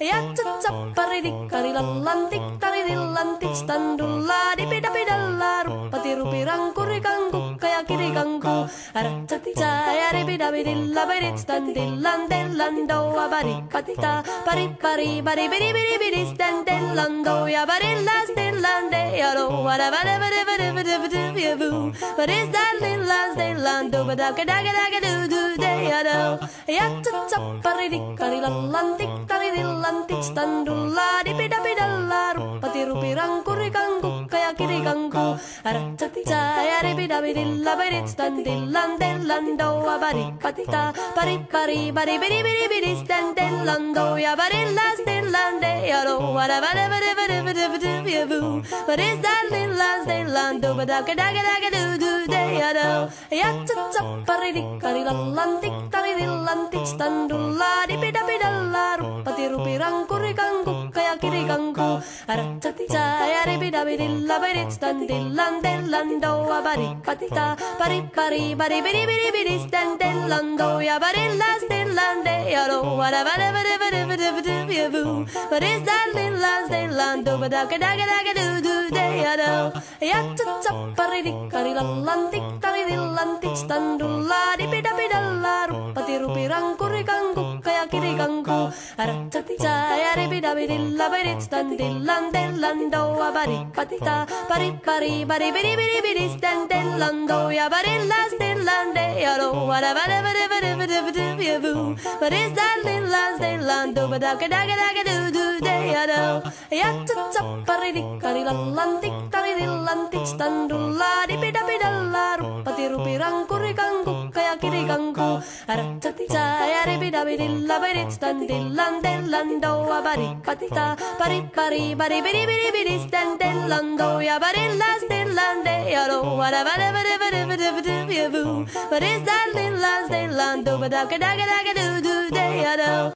Ja tsa pari dikkari lallan tikkari dillan tikstandulla dipidapidalla ruppati rupirang kurikang kukka ja kirikangku Aratsati ja ripidapidilla piristan dillan dellan doa barikatita pari pari pari biri biri biristan dellan doa barillas dillan de yaro wada vada vada vada vada vada vada What is that lillan dillan do do do de yaro Ja tsa pari dikkari lallan tikkari dillan tikstandulla dipidapidalla ruppati rupirang kurikang kukka ja kirikangku. Aratsati ja ripidapidilla piristan dillan dellan doa barikatita pari pari pari biri biri biristan dellan doa barillas dillan de yaro wada vada vada vada vada vada vada What is that lillan dillan do badaka daga daga do do de yaro Ja tsa pari dikkari lallan tikkari dillan tikstandulla dipidapidalla kukka ja kirikangku Aratsati ja ripidapidilla piristan dillan dellan doa barikatita pari pari pari biri biri biristan dellan doa barillas dillan de yaro wada vada vada vada vada vada vada What is that lillan dillan do badaka daga daga do do de yaro Ja tsa pari dikkari lallan tikkari dillan tikstandulla dipidapidalla ruppati rupirang kurikang kukka ja kirikangku Aratsati ja ripidapidilla piristan dillan dellan doa barikatita pari pari pari biri biri biristan dellan doa barillas dillan de yaro wada vada vada vada vada vada vada What is that lillan dillan do badaka daga daga do do de yaro Ja tsa pari dikkari lallan tikkari dillan tikstandulla vada What is that lillan dillan do badaka daga daga do do yaro